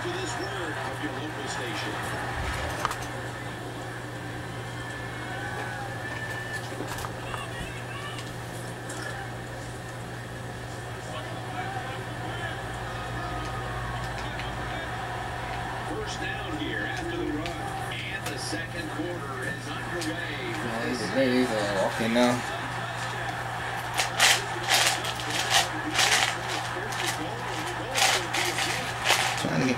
after this word of your local station. First down here after the run. And the second quarter is underway. Yeah, he's he's a walking now. Trying to get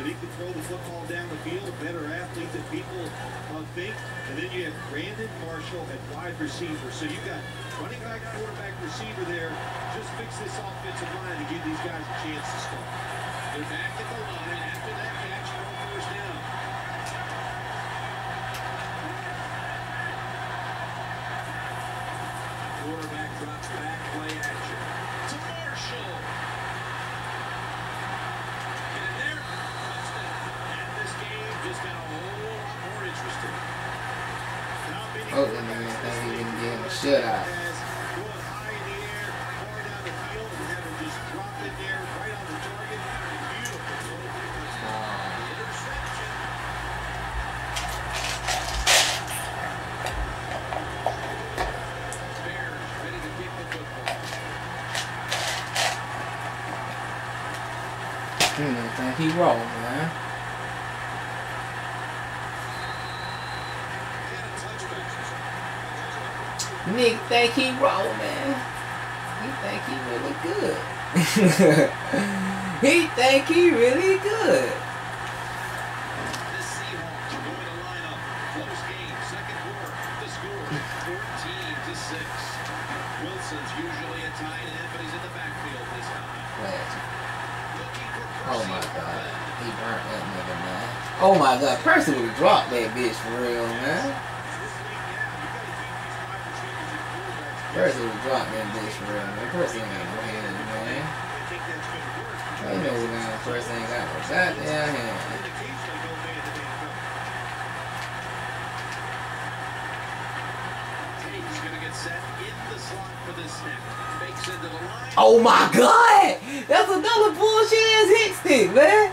that he can throw the football down the field. A better athlete than people uh, think. And then you have Brandon Marshall at wide receiver. So you've got running back, quarterback, receiver there. Just fix this offensive line to give these guys a chance to start. They're back at the line after that catch down. Quarterback drops back, play action. To Marshall. Get in there. Touchdown. And this game just got a whole lot more interesting. Not many Oh, that nigga think he can get him a shutout. Has going high in the air, far down the field, and have him just drop it there right on the target. Beautiful throw. Oh, Interception. Bears ready to kick the football. he don't think he wrong, man. And a touchback. Nigga think he wrong, man. He think he really good. he think he really good. The Seahawks are going to line up. Close game, second quarter. The score, 14 to 6. Wilson's usually a tight but he's in the backfield this time. Legend. Looking for Oh my god. He burnt that nigga, man. Oh my god. Percy would have dropped that bitch for real, man. This league now, you got to keep these wide receivers and quarterbacks. Percy would have dropped that bitch for real, man. Percy ain't got no hands, man. I think that's going to work. They know man. Percy ain't got no goddamn hands. In this. Oh my god! That's another bullshit ass hit stick, man.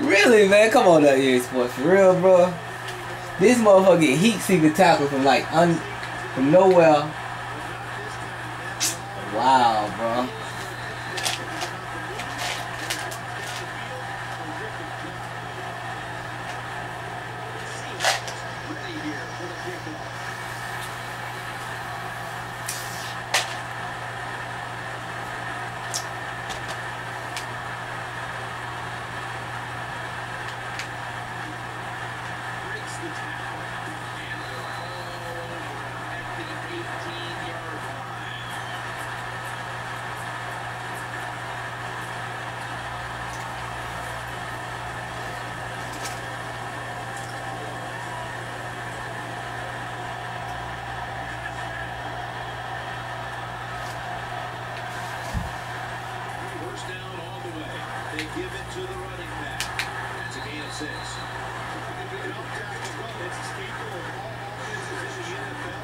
Really, man? Come on out here, sports for real, bro. This motherfucker get heat seeker tackle from like un from nowhere. Wow, bro. The kickoff. Breaks the tackle. And they're all over at the 18-yard line. They give it to the running back. That's a gain of six. An off tackle run, it's a staple of all offenses in the NFL.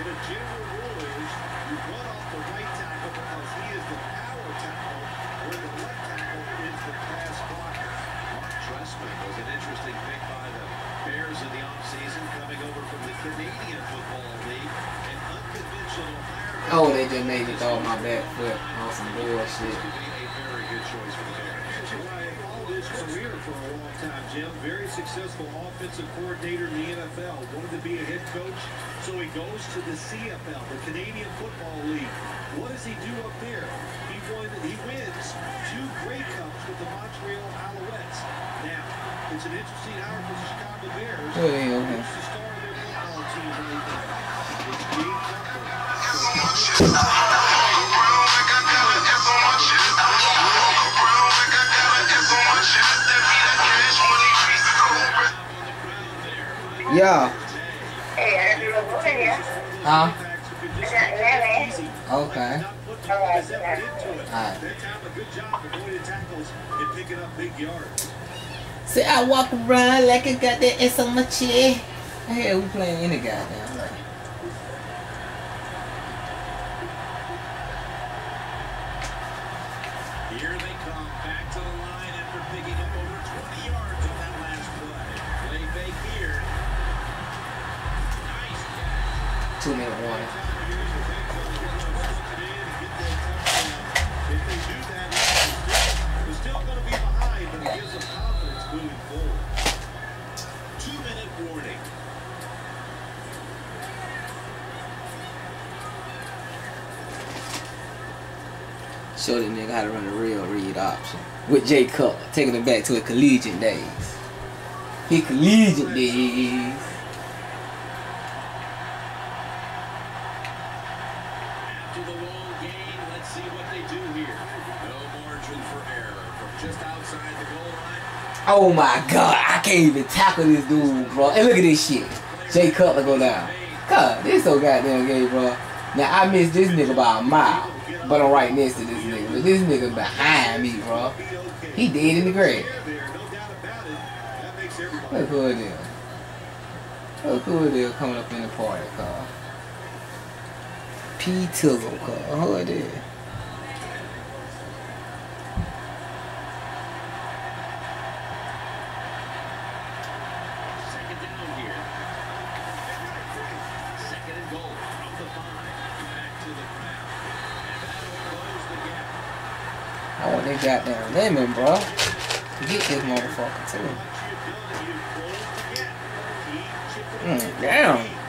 And a general rule is you run off the right tackle because he is the power tackle, where the left tackle is the pass blocker. Mark Trestman was an interesting pick by the Bears in the offseason, coming over from the Canadian Football League. An unconventional hire. Oh, they just made me throw my back foot on some bullshit. to be a very good choice for the Bears. Well, I followed his career for a long time, Jim. Very successful offensive coordinator in the NFL. Wanted to be a head coach, so he goes to the CFL, the Canadian Football League. What does he do up there? He won. He wins two Grey Cups with the Montreal Alouettes. Now, it's an interesting hour for the Chicago Bears. Oh, yeah, okay. Who's the star of their football team right now? It's Jay Cutler. Picking up big yards. See, I walk around like I got that S on my chest. Hell, we playing any goddamn way. Here they come back to the line after picking up over 20 yards on that last play. Play fake here. Two-minute warning. Show the nigga how to run a real read option. With Jay Cutler, taking it back to his collegiate days. His collegiate days. Oh my god, I can't even tackle this dude, bro. And look at this shit. Jay Cutler go down. God, this so goddamn gay, bro. Now I missed this nigga by a mile, but I'm right next to this nigga. But this nigga behind me, bro. He dead in the grave. Look who it is. Look who it is coming up in the party car. P Tizzle car. Who it is? Second down here. Second and goal from the five. Back to the ground. And that'll close the gap. I got that lemon, bro. Get this motherfucker too. Mm, damn.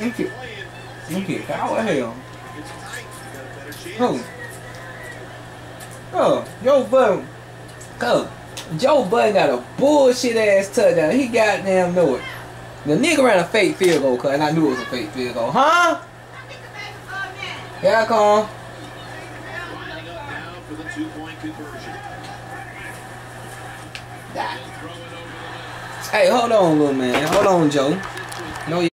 Look at, look at how the hell. Who? Oh, Joe Budden. Oh, Joe Budden got a bullshit ass touchdown. He goddamn know it. The nigga ran a fake field goal, cause I knew it was a fake field goal. Huh? Yeah, come. Lining up now for the two-point conversion. Middle. Hey, hold on, little man. Hold on, Joe. No,